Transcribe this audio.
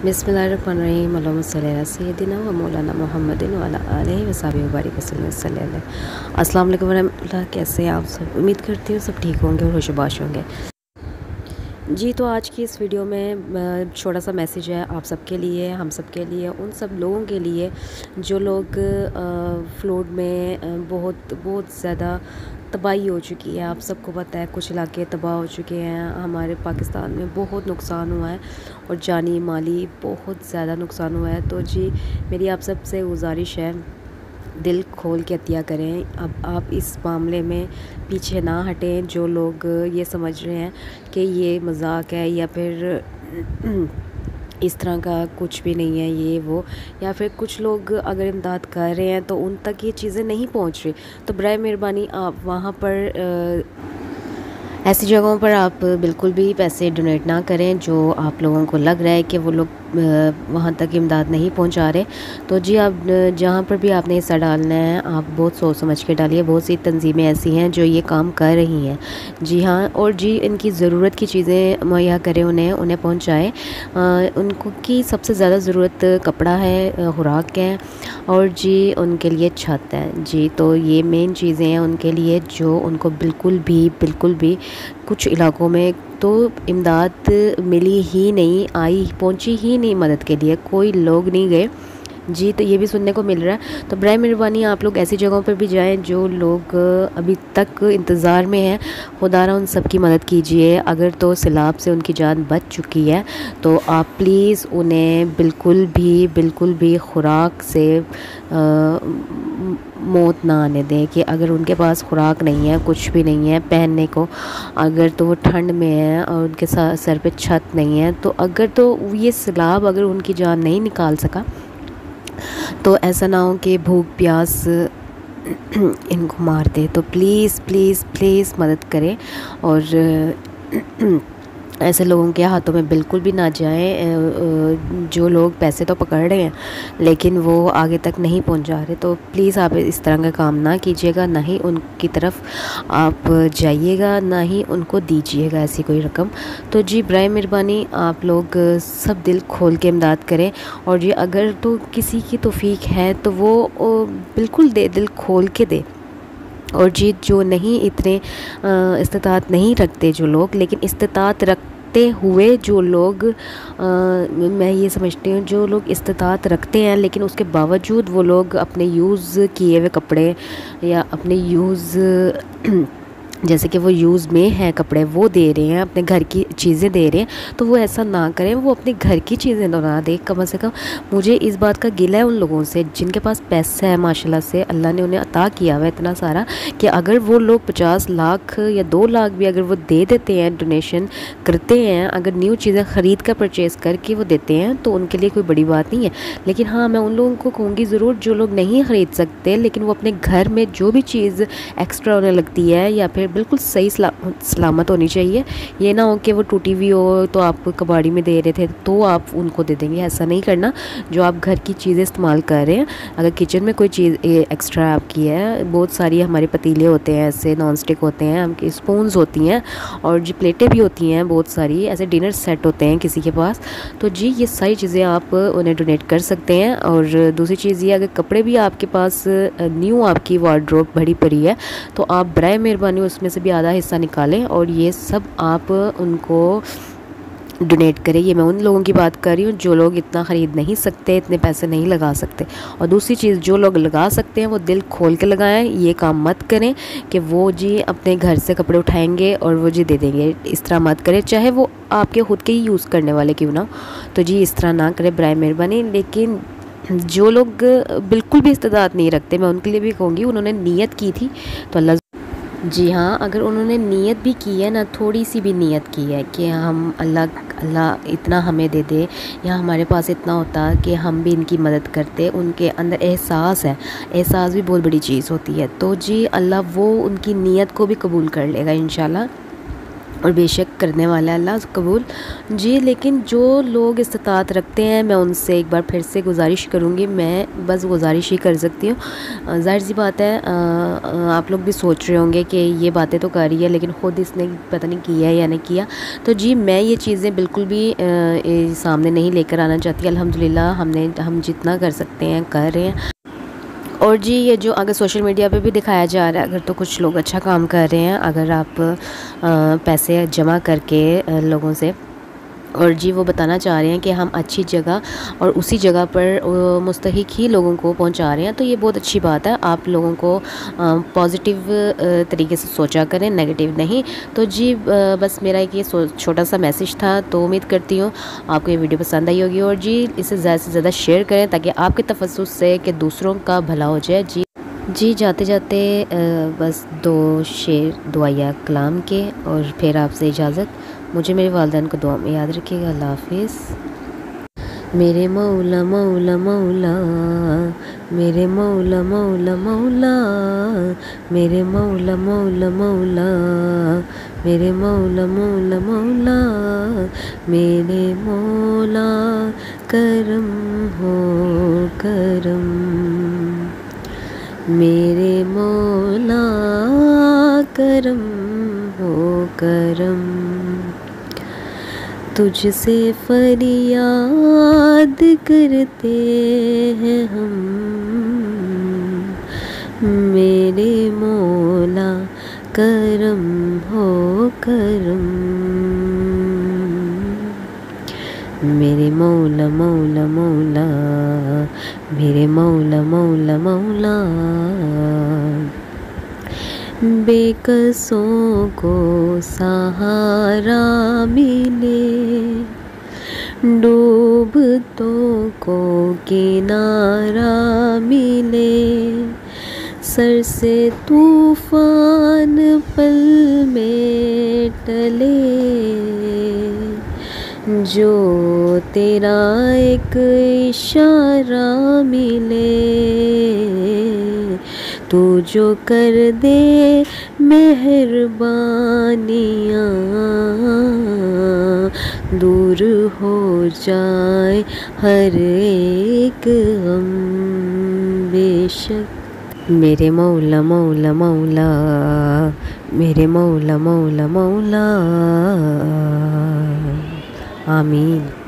बिसमीम सैदिना व मौलाना मोहम्मद वसाबी मुबारक अस्सलाम वरहमतुल्लाह कैसे आप सब? उम्मीद करती हूँ सब ठीक होंगे और खुशबाश होंगे। जी तो आज की इस वीडियो में छोटा सा मैसेज है आप सबके लिए, हम सब के लिए, उन सब लोगों के लिए, जो लोग फ्लोड में बहुत बहुत ज़्यादा तबाही हो चुकी है। आप सबको पता है कुछ इलाके तबाह हो चुके हैं। हमारे पाकिस्तान में बहुत नुकसान हुआ है और जानी माली बहुत ज़्यादा नुकसान हुआ है। तो जी, मेरी आप सबसे गुजारिश है, दिल खोल के अतिया करें। अब आप इस मामले में पीछे ना हटें, जो लोग ये समझ रहे हैं कि ये मज़ाक है या फिर इस तरह का कुछ भी नहीं है ये, वो। या फिर कुछ लोग अगर इमदाद कर रहे हैं तो उन तक ये चीज़ें नहीं पहुँच रही। तो बर मेहरबानी, आप वहाँ पर ऐसी जगहों पर आप बिल्कुल भी पैसे डोनेट ना करें, जो आप लोगों को लग रहा है कि वो लोग वहाँ तक इमदाद नहीं पहुँचा रहे। तो जी, आप जहाँ पर भी आपने हिस्सा डालना है, आप बहुत सोच समझ के डालिए। बहुत सी तंजीमें ऐसी हैं जो ये काम कर रही हैं। जी हाँ और जी, इनकी ज़रूरत की चीज़ें मुहैया करें उन्हें उन्हें पहुँचाएँ। उनको की सबसे ज़्यादा ज़रूरत कपड़ा है खुराक है, और जी, उनके लिए छत है। जी तो ये मेन चीज़ें हैं उनके लिए, जो उनको बिल्कुल भी बिल्कुल भी कुछ इलाकों में तो इमदाद मिली ही नहीं, आई, पहुँची ही नहीं मदद के लिए, कोई लोग नहीं गए। जी तो ये भी सुनने को मिल रहा है। तो बर मेहरबानी आप लोग ऐसी जगहों पर भी जाएँ जो लोग अभी तक इंतज़ार में हैं। खुदा उन सब की मदद कीजिए। अगर तो सैलाब से उनकी जान बच चुकी है तो आप प्लीज़ उन्हें बिल्कुल भी बिल्कुल भी खुराक से आ, मौत ना आने दें कि अगर उनके पास खुराक नहीं है कुछ भी नहीं है पहनने को अगर तो वो ठंड में है और उनके सर पे छत नहीं है तो अगर तो ये सैलाब अगर उनकी जान नहीं निकाल सका तो ऐसा ना हो कि भूख, प्यास इनको मार दे। तो प्लीज़ प्लीज़ प्लीज़ मदद करें और ऐसे लोगों के हाथों में बिल्कुल भी ना जाए जो लोग पैसे तो पकड़ रहे हैं, लेकिन वो आगे तक नहीं पहुँच रहे। तो प्लीज़ आप इस तरह का काम ना कीजिएगा, ना ही उनकी तरफ़ आप जाइएगा, ना ही उनको दीजिएगा ऐसी कोई रकम। तो जी बर मेहरबानी, आप लोग सब दिल खोल के इमदाद करें। और जी अगर तो किसी की तोफ़ी है तो वो बिल्कुल दे, दिल खोल के दे। और जीत जो नहीं इतने इस्तात नहीं रखते जो लोग लेकिन इस्तात रख रखते हुए जो लोग आ, मैं ये समझती हूँ जो लोग इस्तात रखते हैं लेकिन उसके बावजूद वो लोग अपने यूज़ किए हुए कपड़े या अपने यूज़ जैसे कि वो यूज़ में है कपड़े, वो दे रहे हैं, अपने घर की चीज़ें दे रहे हैं तो वो ऐसा ना करें, वो अपने घर की चीज़ें तो ना दे। कम से कम मुझे इस बात का गिला है उन लोगों से, जिनके पास पैसा है, माशाल्लाह से, अल्लाह ने उन्हें अता किया हुआ इतना सारा, कि अगर वो लोग पचास लाख या दो लाख भी अगर वो दे देते हैं डोनेशन करते हैं, अगर न्यू चीज़ें ख़रीद कर परचेज़ करके वो देते हैं तो उनके लिए कोई बड़ी बात नहीं है। लेकिन हाँ मैं उन लोगों को कहूँगी ज़रूर, जो लोग नहीं ख़रीद सकते, लेकिन वो अपने घर में जो भी चीज़ एक्स्ट्रा उन्हें लगती है, या फिर बिल्कुल सही सलामत होनी चाहिए। ये ना हो कि वो टूटी हुई हो तो आप कबाड़ी में दे रहे थे तो आप उनको दे देंगे। ऐसा नहीं करना। जो आप घर की चीज़ें इस्तेमाल कर रहे हैं, अगर किचन में कोई चीज़ एक्स्ट्रा आपकी है, बहुत सारी हमारे पतीले होते हैं, ऐसे नॉन स्टिक होते हैं हम स्पूनस होती हैं और जी प्लेटें भी होती हैं बहुत सारी, ऐसे डिनर सेट होते हैं किसी के पास। तो जी, ये सारी चीज़ें आप उन्हें डोनेट कर सकते हैं और दूसरी चीज़ ये, अगर कपड़े भी आपके पास न्यू आपकी वार्ड्रोप भरी पड़ी है तो आप बर मेहरबानी उसमें से भी आधा हिस्सा निकालें और ये सब आप उनको डोनेट करें। ये मैं उन लोगों की बात कर रही हूँ जो लोग इतना ख़रीद नहीं सकते, इतने पैसे नहीं लगा सकते। और दूसरी चीज़, जो लोग लगा सकते हैं, वो दिल खोल के लगाएँ, ये काम मत करें कि वो जी अपने घर से कपड़े उठाएँगे और वो जी दे देंगे। इस तरह मत करें, चाहे वो आपके ख़ुद के ही यूज़ करने वाले क्यों ना तो जी इस तरह ना करें बर मेहरबानी। लेकिन जो लोग बिल्कुल भी इस्तेदाद नहीं रखते, मैं उनके लिए भी कहूँगी, उन्होंने नीयत की थी तो अल्लाह जी हाँ अगर उन्होंने नीयत भी की है ना, थोड़ी सी भी नीयत की है कि हम अल्लाह अल्लाह इतना हमें दे दे या हमारे पास इतना होता कि हम भी इनकी मदद करते, उनके अंदर एहसास है। एहसास भी बहुत बड़ी चीज़ होती है। तो जी, अल्लाह वो उनकी नीयत को भी कबूल कर लेगा इन और बेशक करने वाला अल्लाह कबूल। जी, लेकिन जो लोग इस्तात रखते हैं, मैं उनसे एक बार फिर से गुजारिश करूँगी, मैं बस गुजारिश ही कर सकती हूँ। ज़ाहिर सी बात है आप लोग भी सोच रहे होंगे कि ये बातें तो कर रही है, लेकिन ख़ुद इसने पता नहीं किया या नहीं किया। तो जी, मैं ये चीज़ें बिल्कुल भी सामने नहीं लेकर आना चाहती। अलहमदिल्ला हमने, हम जितना कर सकते हैं, कर रहे हैं। और जी ये जो अगर सोशल मीडिया पे भी दिखाया जा रहा है अगर तो कुछ लोग अच्छा काम कर रहे हैं अगर आप आ, पैसे जमा करके लोगों से और जी वो बताना चाह रहे हैं कि हम अच्छी जगह और उसी जगह पर मुस्तक ही लोगों को पहुँचा रहे हैं। तो ये बहुत अच्छी बात है। आप लोगों को पॉजिटिव तरीके से सोचा करें नेगेटिव नहीं। तो जी बस मेरा एक ये छोटा सा मैसेज था तो उम्मीद करती हूँ आपको ये वीडियो पसंद आई होगी। और जी, इसे ज़्यादा से ज़्यादा शेयर करें ताकि आपके तफसुस से कि दूसरों का भला हो जाए। जी। जी जाते जाते बस दो शेर दुआया कलाम के और फिर आपसे इजाज़त। मुझे मेरे वालदेन को दुआ में याद रखिएगा। अल्लाह हाफिज़। मेरे मौला मौला मौला, मेरे मौला मौला मौला, मेरे मौला मौला मौला, मेरे मौला मौला मौला, मेरे मौला, करम हो, करम। मेरे मौला, करम हो, करम। तुझसे फरियाद करते हैं हम। मेरे मौला करम हो करम। मेरे मौला मौला मौला, मेरे मौला मौला मौला। बेकसों को सहारा मिले। डूबतों को किनारा मिले। सर से तूफ़ान पल में टले। जो तेरा एक इशारा मिले। तू जो कर दे मेहरबानियाँ। दूर हो जाए हर एक हम बेशक। मेरे मौला मौला मौला, मेरे मौला मौला मौला। आमीन।